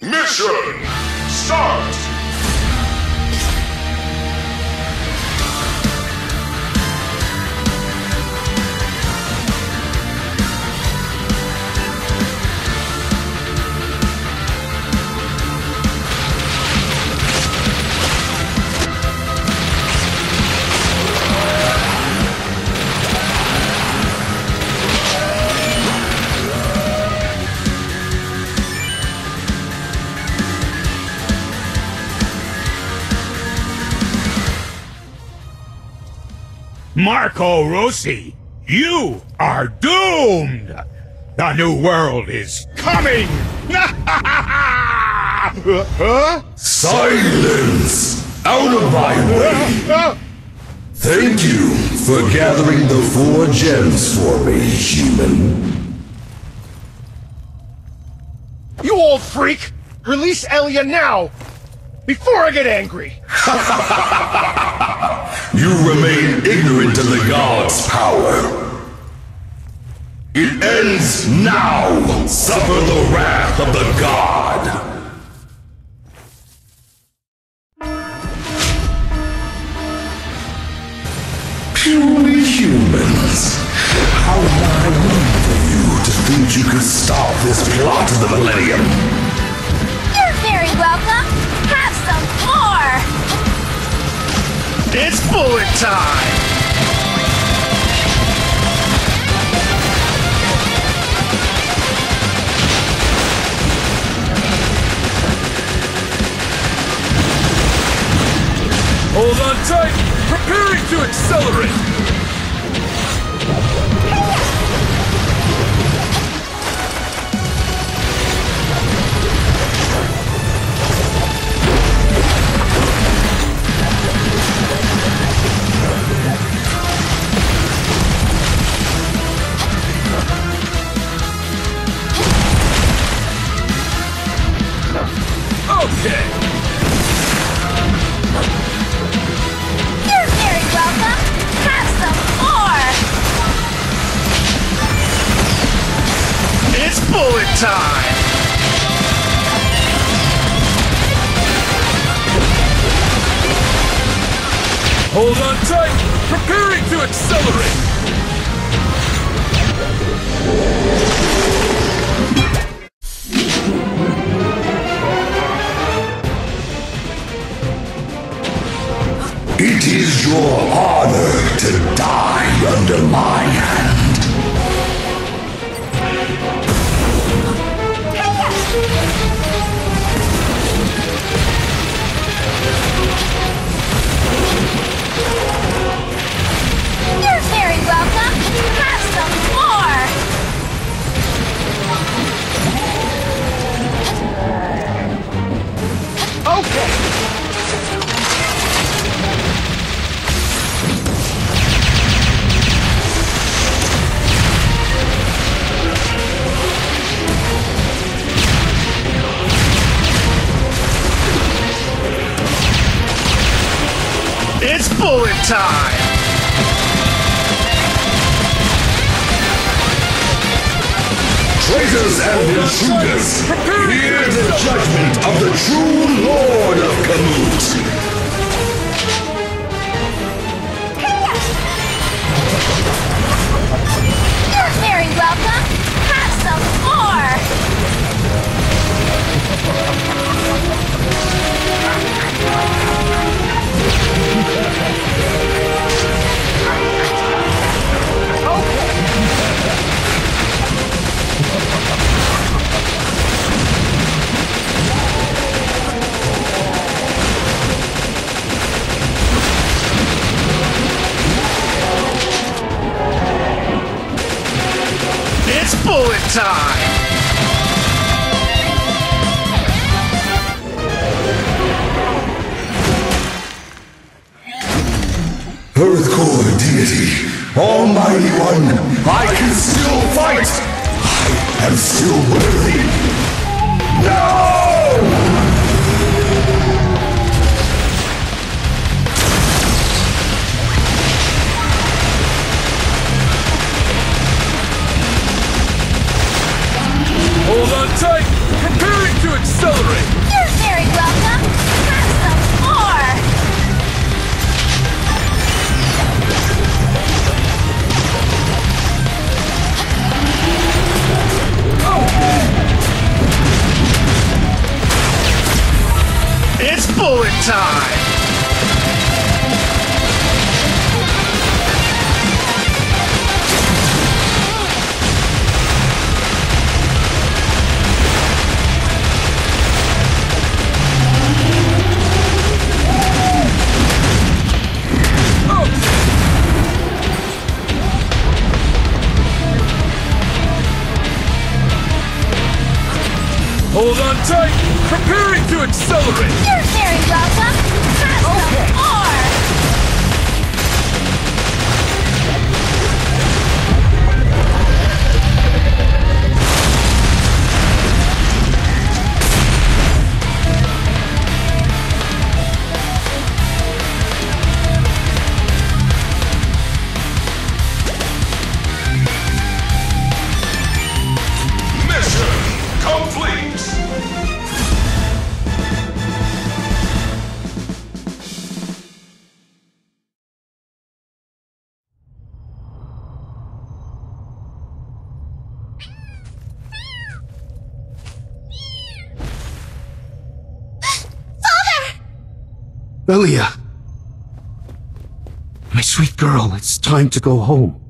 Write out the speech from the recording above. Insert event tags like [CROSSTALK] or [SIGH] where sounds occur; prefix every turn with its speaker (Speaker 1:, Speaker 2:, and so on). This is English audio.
Speaker 1: Mission
Speaker 2: Marco Rossi, you are doomed! The new world is coming! huh? [LAUGHS]
Speaker 3: Silence! Out of my way! Thank you for gathering the four gems for me, human.
Speaker 4: You old freak! Release Elia now! Before I get angry! [LAUGHS]
Speaker 3: You remain ignorant of the god's power. It ends now! Suffer the wrath of the god! Purely humans. How naive of you to think you could stop this plot of the Millennium.
Speaker 5: You're very welcome. Have some more.
Speaker 4: It's bullet time!
Speaker 6: Hold on tight! Preparing to accelerate!
Speaker 4: Bullet time!
Speaker 6: Hold on tight! Preparing to accelerate!
Speaker 4: Time!
Speaker 3: Traitors and intruders, hear the judgment of the true Lord of Kamut.
Speaker 5: You're very welcome. Have some more.
Speaker 4: Time!
Speaker 3: Earthcore deity, almighty one, I can still fight. I am still worthy.
Speaker 6: Preparing to accelerate.
Speaker 5: You're very welcome. Have some more.
Speaker 4: It's bullet time!
Speaker 6: Hold on tight. Preparing to accelerate.
Speaker 5: You're very welcome. Have some
Speaker 3: Elia! My sweet girl, it's time to go home.